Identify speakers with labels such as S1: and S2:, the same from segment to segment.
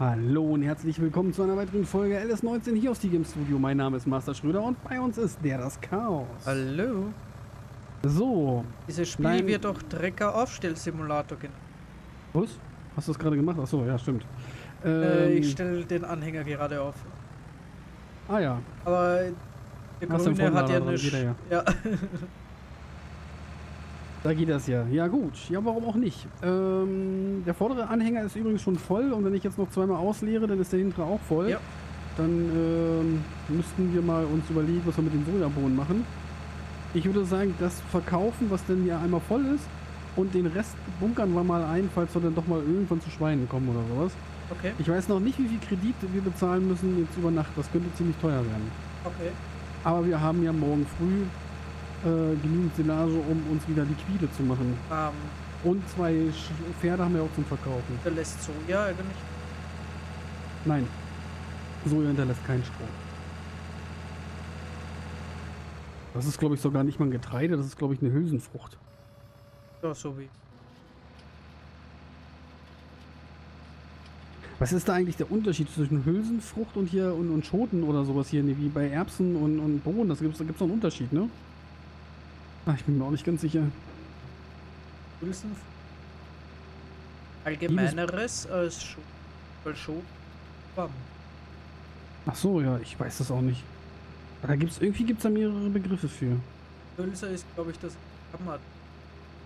S1: Hallo und herzlich willkommen zu einer weiteren Folge LS19 hier aus die Game Studio. Mein Name ist Master Schröder und bei uns ist der das Chaos.
S2: Hallo.
S1: So.
S2: Dieses Spiel wird doch Trecker Aufstellsimulator genannt.
S1: Was? Hast du das gerade gemacht? Achso, ja, stimmt.
S2: Äh,
S1: Ähm,
S2: ich stelle den Anhänger gerade auf.
S1: ah ja,
S2: Aber der Grüne hat ja eine.
S1: ja.
S2: ja.
S1: da geht das ja. Ja gut, ja warum auch nicht. Ähm, der vordere Anhänger ist übrigens schon voll und wenn ich jetzt noch zweimal ausleere, dann ist der hintere auch voll.
S2: Ja.
S1: Dann ähm, müssten wir mal uns überlegen, was wir mit den Sojabohnen machen. Ich würde sagen, das verkaufen, was denn ja einmal voll ist und den Rest bunkern wir mal ein, falls wir dann doch mal irgendwann zu Schweinen kommen oder sowas.
S2: Okay,
S1: Ich weiß noch nicht, wie viel Kredit wir bezahlen müssen jetzt über Nacht. Das könnte ziemlich teuer werden.
S2: okay.
S1: Aber wir haben ja morgen früh äh, genügend Silage, um uns wieder liquide zu machen.
S2: Ähm,
S1: Und zwei Sch Pferde haben wir auch zum Verkaufen.
S2: der lässt Soja eigentlich.
S1: Nein, Soja hinterlässt keinen Strom. Das ist, glaube ich, sogar nicht mal ein Getreide, das ist, glaube ich, eine Hülsenfrucht.
S2: Ja, so wie.
S1: Was ist da eigentlich der Unterschied zwischen Hülsenfrucht und hier und, und Schoten oder sowas hier, wie bei Erbsen und, und Bohnen? Das gibt's, da gibt es noch einen Unterschied, ne? Ach, ich bin mir auch nicht ganz sicher.
S2: Hülsen. Allgemeineres als Schuh. Weil Schuh. Bam.
S1: Ach so, ja, ich weiß das auch nicht. Aber da gibt's irgendwie gibt's da mehrere Begriffe für.
S2: Hülse ist, glaube ich, das Kammer.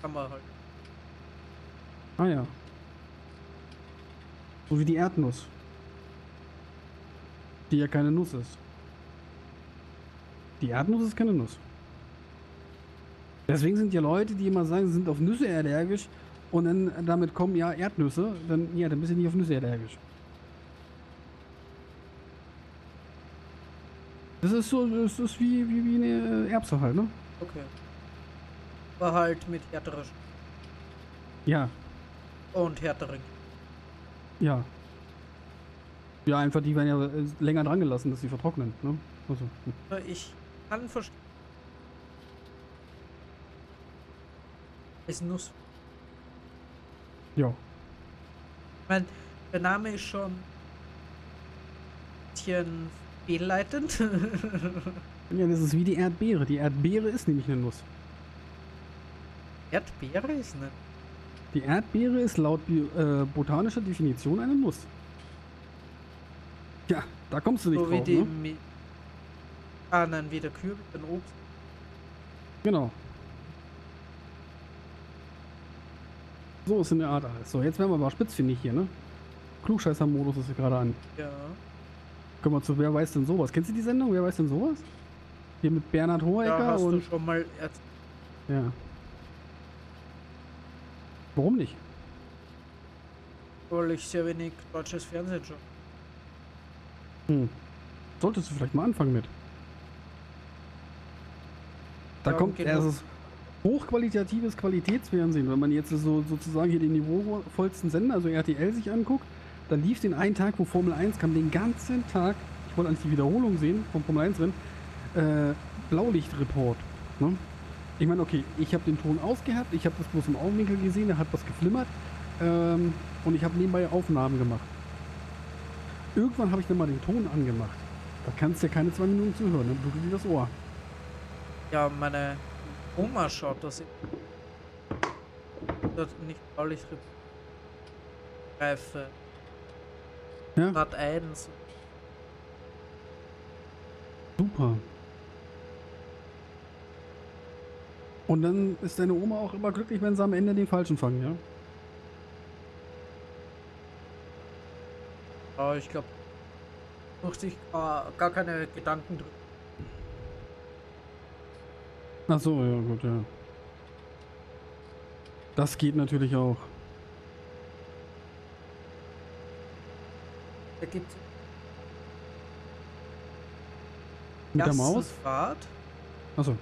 S2: Kammer halt.
S1: Ah ja. So wie die Erdnuss. Die ja keine Nuss ist. Die Erdnuss ist keine Nuss. Deswegen sind ja Leute, die immer sagen, sie sind auf Nüsse allergisch und dann damit kommen, ja, Erdnüsse, dann, ja, dann bist du nicht auf Nüsse allergisch. Das ist so, das ist wie, wie, wie eine Erbse halt, ne?
S2: Okay. War halt mit härteren
S1: Ja,
S2: und härteren.
S1: ja. Ja, einfach, die werden ja äh, länger dran gelassen, dass sie vertrocknen, ne? Also, hm.
S2: Ich kann verstehen. Es Nuss.
S1: ja.
S2: Ich mein, der Name ist schon ein bisschen fehlleitend.
S1: Ja, das ist wie die Erdbeere. Die Erdbeere ist nämlich eine Nuss.
S2: Erdbeere ist ne.
S1: Die Erdbeere ist laut äh, botanischer Definition eine Nuss. Ja, da kommst du nicht
S2: So wie
S1: drauf,
S2: die.
S1: ne?
S2: Ah, nein, wie der Kürbis, ein Obst.
S1: Genau. So ist in der Art alles. So, jetzt werden wir aber spitzfindig hier, ne? Klugscheißer-Modus ist hier gerade an.
S2: Ja.
S1: Kommen wir zu Wer weiß denn sowas? Kennst du die Sendung? Wer weiß denn sowas? Hier mit Bernhard
S2: Da
S1: Hohecker
S2: hast du
S1: und.
S2: schon mal.
S1: Ja. Warum nicht?
S2: Weil ich sehr wenig deutsches Fernsehen schon.
S1: Hm. Solltest du vielleicht mal anfangen mit. Da
S2: Ja,
S1: kommt erstes hochqualitatives Qualitätsfernsehen. Wenn man jetzt so sozusagen hier den niveauvollsten Sender, also RTL, sich anguckt, da lief den einen Tag, wo Formel 1 kam, den ganzen Tag, ich wollte eigentlich die Wiederholung sehen vom Formel 1 Rennen, äh, Blaulichtreport. Ne? Ich meine, okay, ich habe den Ton ausgehabt, ich habe das bloß im Augenwinkel gesehen, da hat was geflimmert ähm, und ich habe nebenbei Aufnahmen gemacht. Irgendwann habe ich dann mal den Ton angemacht. Da kannst du ja keine zwei Minuten zuhören, dann blutet dir das Ohr.
S2: Ja, meine Oma schaut das. Das nicht baulich Reife.
S1: Ja,
S2: Rad 1.
S1: super. Und dann ist deine Oma auch immer glücklich, wenn sie am Ende den Falschen fangen, ja?
S2: Aber ich glaube, macht sich gar, gar keine Gedanken drüber.
S1: Ach so, ja, gut, ja. Das geht natürlich auch.
S2: Da gibt
S1: Mit der Maus?
S2: Fahrt,
S1: Achso.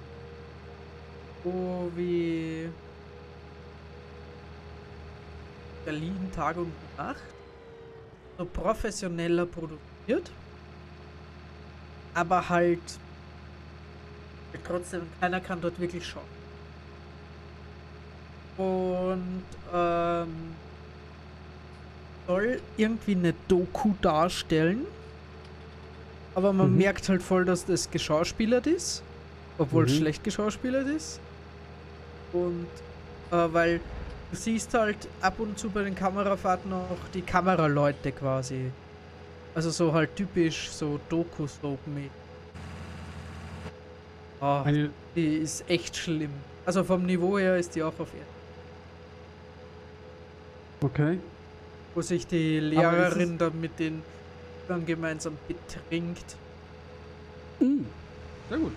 S2: wo wie Berlin Tag und Nacht so professioneller produziert, aber halt trotzdem keiner kann dort wirklich schauen. Und ähm, soll irgendwie eine Doku darstellen. Aber man
S1: Mhm.
S2: merkt halt voll, dass das geschauspielert ist. Obwohl es
S1: Mhm.
S2: schlecht geschauspielert ist. Und äh, weil du siehst halt ab und zu bei den Kamerafahrten auch die Kameraleute quasi. Also so halt typisch so Doku-Soap mit. Ah,
S1: Eine,
S2: die ist echt schlimm. Also vom Niveau her ist die auch auf Erden.
S1: okay.
S2: Wo sich die Lehrerin da mit den Schülern gemeinsam betrinkt.
S1: Mhm. Sehr gut.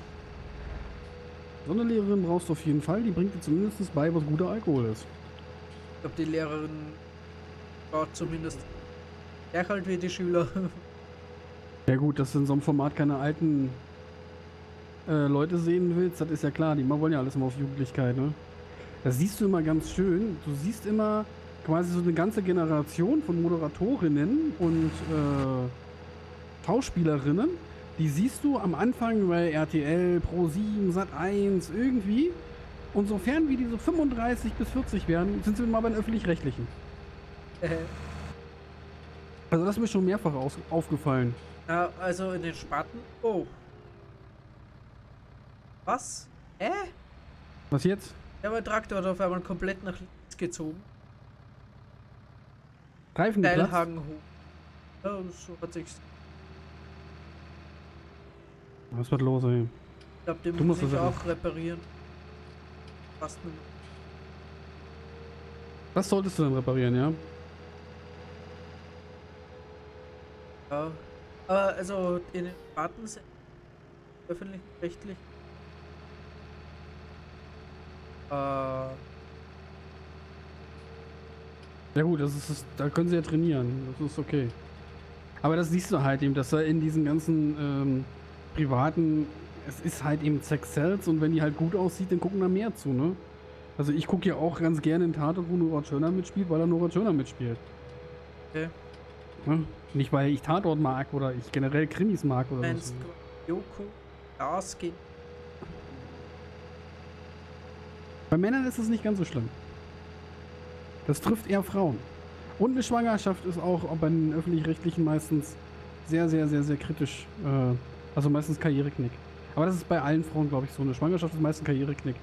S1: So eine Lehrerin brauchst du auf jeden Fall. Die bringt dir zumindest bei, was guter Alkohol ist.
S2: Ich glaube, die Lehrerin schaut zumindest gleich halt wie die Schüler.
S1: Ja gut, dass du in so einem Format keine alten äh, Leute sehen willst, das ist ja klar. Die wollen ja alles immer auf Jugendlichkeit, ne? Das siehst du immer ganz schön. Du siehst immer quasi so eine ganze Generation von Moderatorinnen und äh, Schauspielerinnen. Die siehst du am Anfang bei RTL, Pro7, Sat1 irgendwie. Und sofern wie die so 35 bis 40 werden, sind sie mal bei den Öffentlich-Rechtlichen.
S2: Äh,
S1: Also das ist mir schon mehrfach aufgefallen.
S2: ja, also in den Spaten. Oh. Was? Hä?
S1: Was jetzt?
S2: Der mein Traktor hat auf einmal komplett nach links gezogen.
S1: Reifen?
S2: Steilhagen hoch. Ja, so hat sich's.
S1: Was wird los, ey?
S2: Ich glaube, den
S1: Du
S2: muss
S1: musst
S2: ich auch reparieren. Passt mehr.
S1: Was solltest du dann reparieren, ja?
S2: Ja. Aber also in den sind öffentlich-rechtlich. Äh,
S1: Ja gut, das ist, das, da können sie ja trainieren. Das ist okay. Aber das siehst du halt eben, dass er in diesen ganzen ähm, privaten, es ist halt eben Sex Cells und wenn die halt gut aussieht, dann gucken da mehr zu, ne? Also ich gucke ja auch ganz gerne in Tatort, wo Nora Tschirner mitspielt, weil da Nora Tschirner mitspielt.
S2: Okay.
S1: Ne? Nicht weil ich Tatort mag oder ich generell Krimis mag oder
S2: meinst
S1: so.
S2: Joko, Gas geht.
S1: Bei Männern ist es nicht ganz so schlimm. Das trifft eher Frauen. Und eine Schwangerschaft ist auch bei den öffentlich-rechtlichen meistens sehr, sehr, sehr, sehr kritisch. Äh, also meistens Karriereknick. Aber das ist bei allen Frauen, glaube ich, so. Eine Schwangerschaft ist meistens Karriereknick.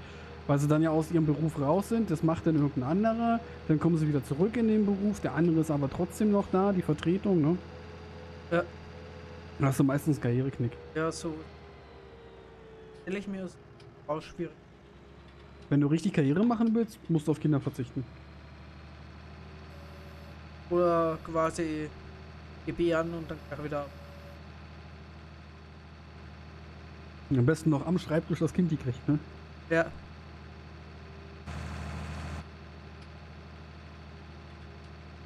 S1: Weil sie dann ja aus ihrem Beruf raus sind, das macht dann irgendein anderer, dann kommen sie wieder zurück in den Beruf, der andere ist aber trotzdem noch da, die Vertretung, ne?
S2: Ja.
S1: Dann hast du meistens Karriereknick.
S2: Ja, so. Stelle ich mir das auch schwierig.
S1: Wenn du richtig Karriere machen willst, musst du auf Kinder verzichten.
S2: Oder quasi gebären und dann wieder.
S1: Am besten noch am Schreibtisch das Kind die kriegt, ne?
S2: Ja.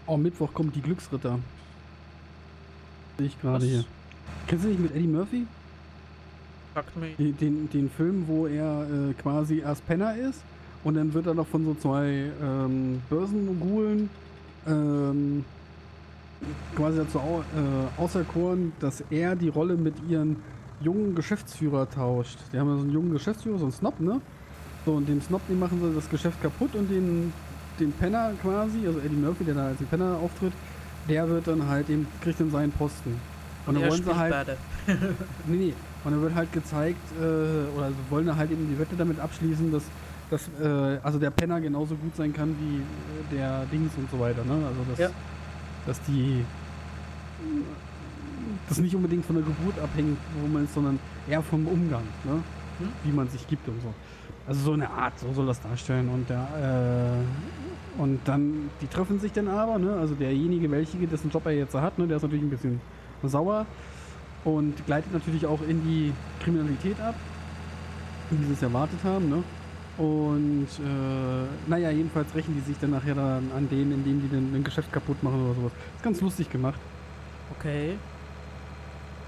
S1: Oh, Mittwoch kommt die Glücksritter. Sehe ich gerade hier. Kennst du nicht mit Eddie Murphy?
S2: Sagt mir.
S1: Den, den, den Film, wo er äh, quasi erst Penner ist und dann wird er noch von so zwei ähm, Börsenmogulen ähm, quasi dazu au äh, auserkoren, dass er die Rolle mit ihren jungen Geschäftsführer tauscht. Die haben ja so einen jungen Geschäftsführer, so einen Snob, ne? So, und dem Snob, den machen sie das Geschäft kaputt und den, den Penner quasi, also Eddie Murphy, der da als Penner auftritt, der wird dann halt eben, kriegt dann seinen Posten. Und dann
S2: er
S1: wollen sie halt. Nee, nee. Und dann wird halt gezeigt, äh, oder wollen halt eben die Wette damit abschließen, dass, dass äh, also der Penner genauso gut sein kann wie äh, der Dings und so weiter, ne? Also dass,
S2: Ja.
S1: dass die das nicht unbedingt von der Geburt abhängt, wo man ist, sondern eher vom Umgang, ne?
S2: Hm.
S1: Wie man sich gibt und so. Also so eine Art, so soll das darstellen. Und der, äh, und dann, die treffen sich dann aber, ne? Also derjenige, welche, dessen Job er jetzt hat, ne? Der ist natürlich ein bisschen sauer und gleitet natürlich auch in die Kriminalität ab, wie sie es erwartet haben, ne? Und äh, naja, jedenfalls rächen die sich dann nachher dann an denen, indem die dann ein Geschäft kaputt machen oder sowas. Ist ganz lustig gemacht.
S2: Okay.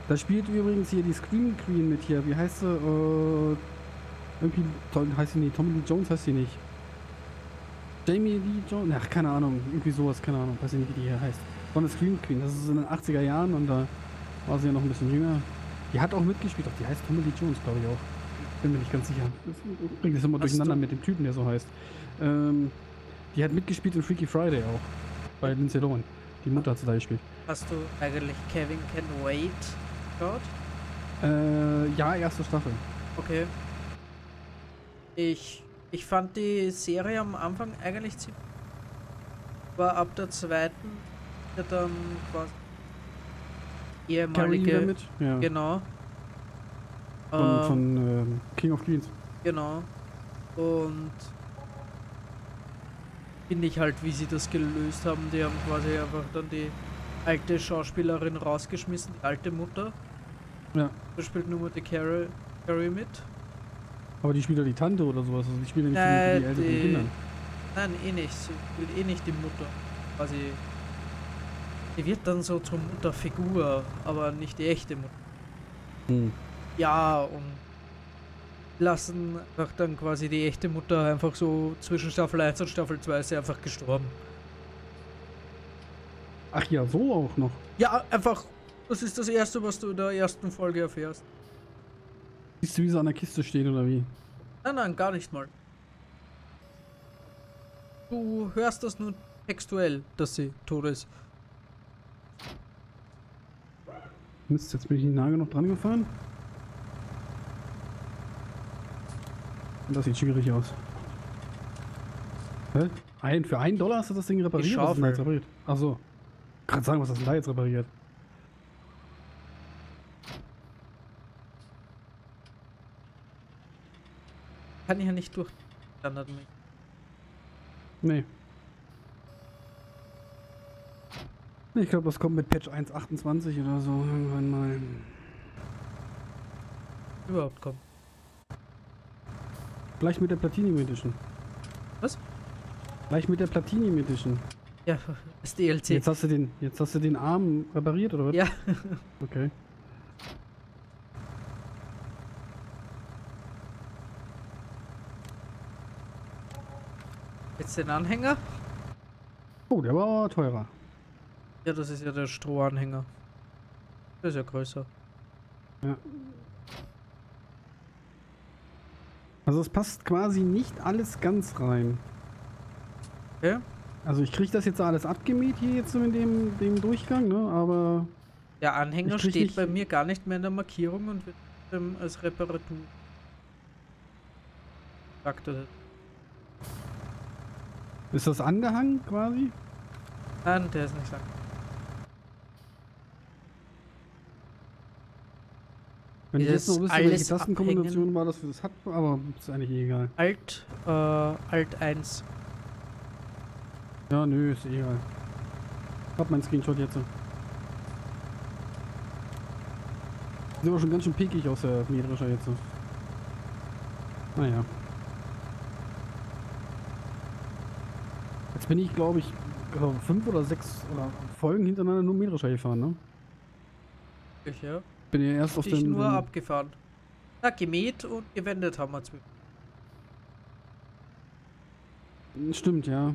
S1: Da spielt übrigens hier die Scream Queen mit hier. Wie heißt sie? Äh, irgendwie heißt sie nicht. Tommy Lee Jones heißt sie nicht. Jamie Lee Jones? Ach, keine Ahnung. Irgendwie sowas, keine Ahnung. Weiß ich nicht, wie die hier heißt. War eine Scream Queen. Das ist in den 80er Jahren und da war sie ja noch ein bisschen jünger. Die hat auch mitgespielt. Ach, die heißt Tommy Lee Jones, glaube ich auch. Bin mir nicht ganz sicher. Das bringt das immer
S2: Hast
S1: durcheinander
S2: du-
S1: mit dem Typen, der so heißt. Ähm, die hat mitgespielt in Freaky Friday auch. Bei Lindsay Lohan. Die Mutter hat sie da gespielt.
S2: Hast du eigentlich Kevin Can Wait geschaut?
S1: Äh, ja, erste Staffel.
S2: Okay. Ich, ich fand die Serie am Anfang eigentlich ziemlich. War ab der zweiten dann quasi ehemalige.
S1: Ja.
S2: Genau.
S1: Von,
S2: Ähm,
S1: von ähm, King of Queens.
S2: Genau. Und finde ich halt, wie sie das gelöst haben. Die haben quasi einfach dann die alte Schauspielerin rausgeschmissen, die alte Mutter.
S1: Ja.
S2: Da spielt nur die Carrie, Carrie mit.
S1: Aber die spielt ja die Tante oder sowas. Also die spielt ja nicht
S2: Äh,
S1: die, die älteren Kinder.
S2: Nein, eh nicht. Sie spielt eh nicht die Mutter. Quasi. Die wird dann so zur Mutterfigur, aber nicht die echte Mutter.
S1: Hm.
S2: Ja, und lassen einfach dann quasi die echte Mutter einfach so zwischen Staffel 1 und Staffel 2 ist sie einfach gestorben.
S1: Ach ja, so auch noch.
S2: Ja, einfach, das ist das Erste, was du in der ersten Folge erfährst.
S1: Siehst du, wie sie an der Kiste steht oder wie?
S2: Nein, nein, gar nicht mal. Du hörst das nur textuell, dass sie tot ist.
S1: Mist, jetzt bin ich nicht nah genug dran gefahren. Und das sieht schwierig aus. Hä? Ein, für einen Dollar hast du das Ding repariert? Was jetzt
S2: Schaufel.
S1: repariert? Ach so. Gerade sagen, was hast du da jetzt repariert?
S2: Kann ich ja nicht durch. Standard mit.
S1: Nee. Ich glaube, das kommt mit Patch 1.28 oder so irgendwann mal.
S2: Überhaupt kommen.
S1: Gleich mit der Platinum Edition.
S2: Was?
S1: Gleich mit der Platinum Edition.
S2: Ja, das DLC.
S1: Jetzt hast du den, jetzt hast du den Arm repariert oder was?
S2: Ja.
S1: Okay.
S2: Jetzt den Anhänger.
S1: Oh, der war teurer.
S2: Ja, das ist ja der Strohanhänger. Der ist ja größer.
S1: Also es passt quasi nicht alles ganz rein.
S2: Okay.
S1: Also ich kriege das jetzt alles abgemäht hier jetzt so in dem, dem Durchgang, ne? Aber
S2: Der Anhänger steht
S1: nicht-
S2: bei mir gar nicht mehr in der Markierung und wird ähm, als Reparatur.
S1: Ist das angehangen quasi?
S2: Nein, der ist nicht lang.
S1: Wenn ich jetzt noch wüsste, welche Tastenkombination war das für das hat, aber ist eigentlich egal.
S2: Alt, äh, Alt 1.
S1: Ja, nö, ist egal. Hab mein Screenshot jetzt. Sieht aber schon ganz schön pickig aus, der Mähdrescher jetzt. Naja. Jetzt bin ich, glaube ich, äh, fünf oder sechs oder Folgen hintereinander nur Mähdrescher gefahren, ne?
S2: Ich, ja.
S1: Bin ja erst auf dem...
S2: nur abgefahren. Na, gemäht und gewendet haben wir zwischen.
S1: Stimmt, ja.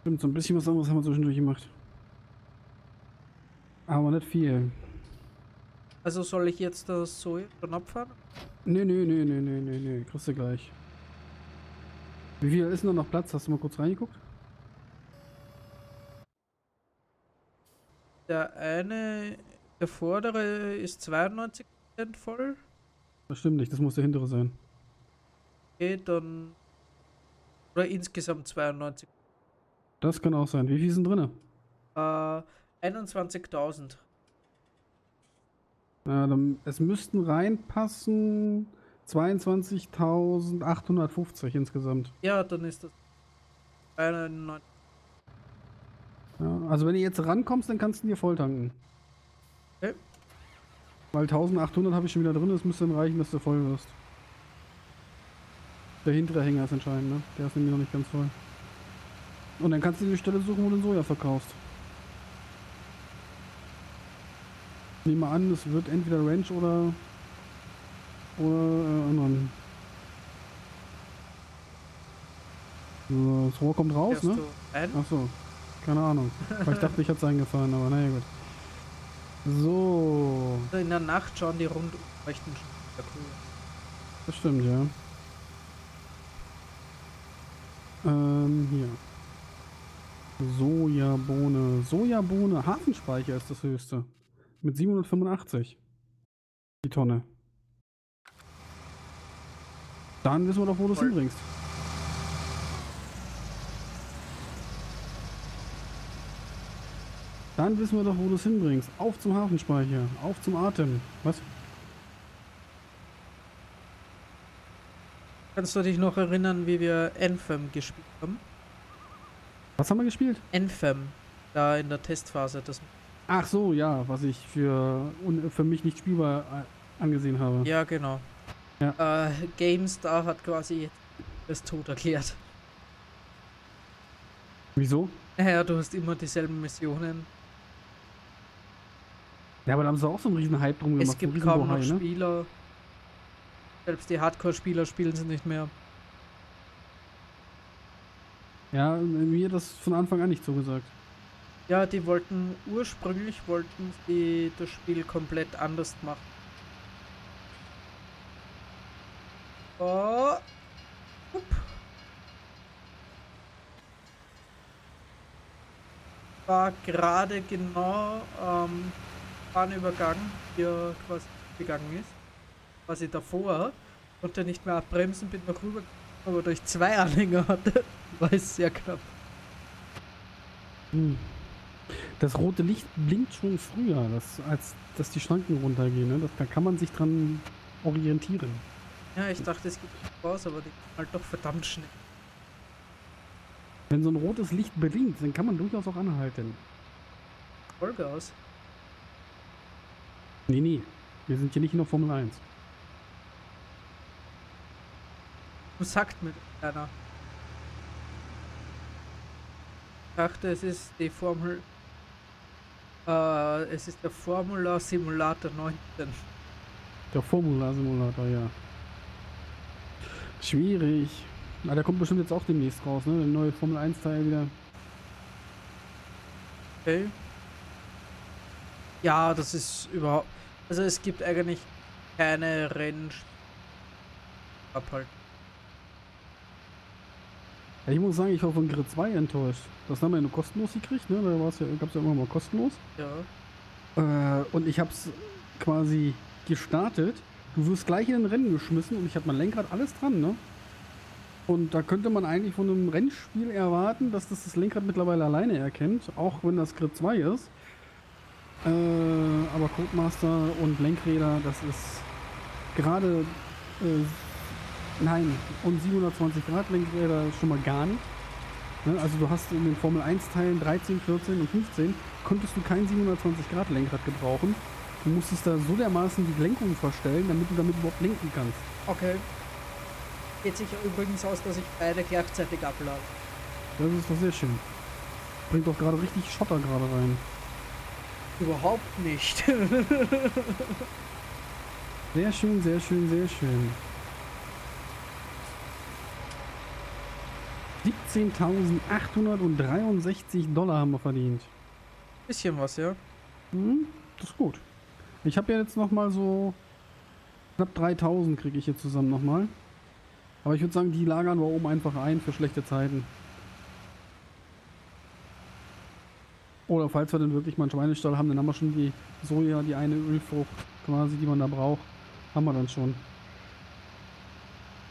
S1: Stimmt, so ein bisschen was anderes haben wir zwischendurch gemacht. Aber nicht viel.
S2: Also soll ich jetzt das so schon abfahren?
S1: Nee, nee, nee, nee, nee, nee, nee. Kriegst du gleich. Wie viel ist denn da noch Platz? Hast du mal kurz reingeguckt?
S2: Der eine, der vordere ist 92% voll.
S1: Das stimmt nicht, das muss der hintere sein.
S2: Okay, dann. Oder insgesamt 92.
S1: Das kann auch sein. Wie viel sind drin?
S2: Äh, 21.000.
S1: Ja, dann, es müssten reinpassen 22.850 insgesamt.
S2: Ja, dann ist das. 91.
S1: Ja, also wenn du jetzt rankommst, dann kannst du dir voll tanken.
S2: Okay.
S1: Weil 1800 habe ich schon wieder drin, das müsste dann reichen, dass du voll wirst. Der hintere Hänger ist entscheidend, ne? Der ist nämlich noch nicht ganz voll. Und dann kannst du dir die Stelle suchen, wo du den Soja verkaufst. Ich nehme an, es wird entweder Ranch oder oder äh, anderen. So, das Rohr kommt raus,
S2: Fährst
S1: ne?
S2: du ein?
S1: Ach so, keine Ahnung. Ich dachte, ich hatte es eingefahren, aber naja gut. So,
S2: Also In der Nacht schauen die rund sehr cool.
S1: das stimmt, ja. Ähm, hier. Sojabohne. Sojabohne. Hafenspeicher ist das höchste. Mit 785. Die Tonne. Dann wissen wir doch, wo du es hinbringst. Dann wissen wir doch, wo du es hinbringst. Auf zum Hafenspeicher. Auf zum Atem. Was?
S2: Kannst du dich noch erinnern, wie wir Anthem gespielt haben?
S1: Was haben wir gespielt?
S2: Anthem, da in der Testphase. Das,
S1: Ach so, ja, was ich für, für mich nicht spielbar äh, angesehen habe.
S2: ja, genau.
S1: Ja.
S2: Äh, GameStar hat quasi das tot erklärt.
S1: Wieso?
S2: Naja, du hast immer dieselben Missionen.
S1: Ja, aber da haben sie auch so einen riesen Hype drum gemacht.
S2: es gibt kaum noch
S1: Riesenbohai, ne?
S2: Spieler. Selbst die Hardcore-Spieler spielen sie nicht mehr.
S1: Ja, mir das von Anfang an nicht so gesagt.
S2: Ja, die wollten ursprünglich wollten sie das Spiel komplett anders machen. Oh. Hup. War gerade genau ähm, Bahnübergang, hier quasi gegangen ist. Quasi davor. Konnte nicht mehr abbremsen, bin noch rüber, aber durch zwei Anhänger hatte. War es sehr knapp.
S1: Hm. Das rote Licht blinkt schon früher, das, als dass die Schranken runtergehen. Ne? Das, da kann man sich dran orientieren.
S2: Ja, ich dachte, es gibt was, aber die gehen halt doch verdammt schnell.
S1: Wenn so ein rotes Licht blinkt, dann kann man durchaus auch anhalten.
S2: Vollgas.
S1: Nee, nee. Wir sind hier nicht in der Formel 1.
S2: Du sagt mit einer. Ich dachte, es ist die Formel. Äh, es ist der Formula Simulator 19.
S1: Der Formula-Simulator, ja. Schwierig. Na, der kommt bestimmt jetzt auch demnächst raus, ne? Der neue Formel 1-Teil wieder.
S2: Okay. Ja, das ist überhaupt. Also es gibt eigentlich keine Rennen. Abhalten.
S1: Ja, ich muss sagen, ich war von Grid 2 enttäuscht. Das haben wir ja nur kostenlos gekriegt, ne? Da ja, gab's ja immer mal kostenlos.
S2: Ja.
S1: Äh, und ich hab's quasi gestartet. Du wirst gleich in ein Rennen geschmissen und ich hatte mein Lenkrad alles dran, ne? Und da könnte man eigentlich von einem Rennspiel erwarten, dass das das Lenkrad mittlerweile alleine erkennt, auch wenn das Grid 2 ist. Äh, aber Codemaster und Lenkräder, das ist gerade äh, nein, und 720 Grad Lenkräder schon mal gar nicht. Ne? Also du hast in den Formel 1 Teilen 13, 14 und 15 konntest du kein 720 Grad Lenkrad gebrauchen. Du musstest da so dermaßen die Lenkung verstellen, damit du damit überhaupt lenken kannst.
S2: Okay. Geht sich übrigens aus, dass ich beide gleichzeitig ablade.
S1: Das ist doch sehr schön. Bringt doch gerade richtig Schotter gerade rein.
S2: Überhaupt nicht.
S1: Sehr schön, sehr schön, sehr schön. 17.863 Dollar haben wir verdient.
S2: Bisschen was, ja.
S1: Hm, das ist gut. Ich habe ja jetzt noch mal so knapp 3000 kriege ich hier zusammen noch mal. Aber ich würde sagen, die lagern wir oben einfach ein für schlechte Zeiten. Oder falls wir dann wirklich mal einen Schweinestall haben, dann haben wir schon die Soja, die eine Ölfrucht quasi, die man da braucht, haben wir dann schon.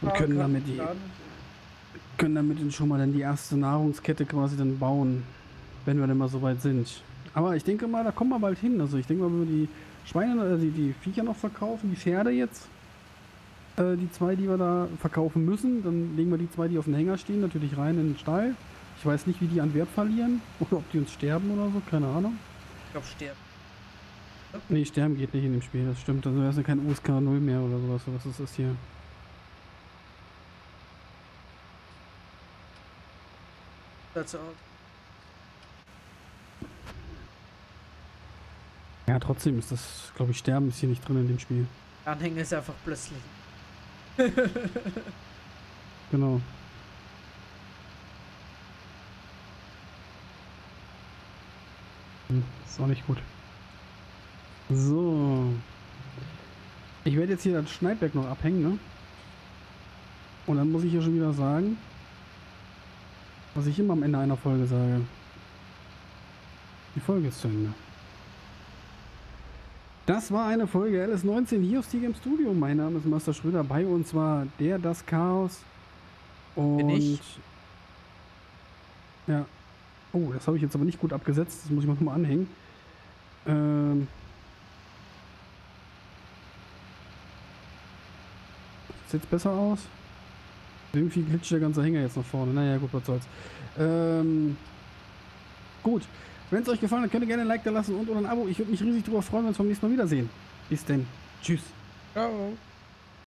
S1: Und können damit die können damit dann schon mal dann die erste Nahrungskette quasi dann bauen, wenn wir dann mal so weit sind. Aber ich denke mal, da kommen wir bald hin. Also ich denke mal, wenn wir die Schweine, äh, die, die Viecher noch verkaufen, die Pferde jetzt, äh, die zwei, die wir da verkaufen müssen, dann legen wir die zwei, die auf dem Hänger stehen, natürlich rein in den Stall. Ich weiß nicht, wie die an Wert verlieren oder ob die uns sterben oder so, keine Ahnung.
S2: Ich glaube, sterben.
S1: Nee, sterben geht nicht in dem Spiel, das stimmt. Also er ist ja kein USK 0 mehr oder sowas. Was ist das hier?
S2: That's all.
S1: Ja, trotzdem ist das, glaube ich, Sterben ist hier nicht drin in dem Spiel.
S2: Anhänger ist einfach plötzlich.
S1: Genau. Ist auch nicht gut. So. Ich werde jetzt hier das Schneidwerk noch abhängen, ne? Und dann muss ich hier schon wieder sagen, Was ich immer am Ende einer Folge sage. Die Folge ist zu Ende. Das war eine Folge LS19 hier auf Stieg im Studio. Mein Name ist Master Schröder. Bei uns war der, das Chaos. Und.
S2: Bin ich?
S1: Ja. Oh, das habe ich jetzt aber nicht gut abgesetzt. Das muss ich mal nochmal anhängen. Ähm. Sieht besser aus? Irgendwie glitscht der ganze Hänger jetzt nach vorne. Naja, gut, was soll's. Ähm. Gut. Wenn es euch gefallen hat, könnt ihr gerne ein Like da lassen und oder ein Abo. Ich würde mich riesig darüber freuen, wenn wir uns beim nächsten Mal wiedersehen. Bis denn. Tschüss.
S2: Ciao.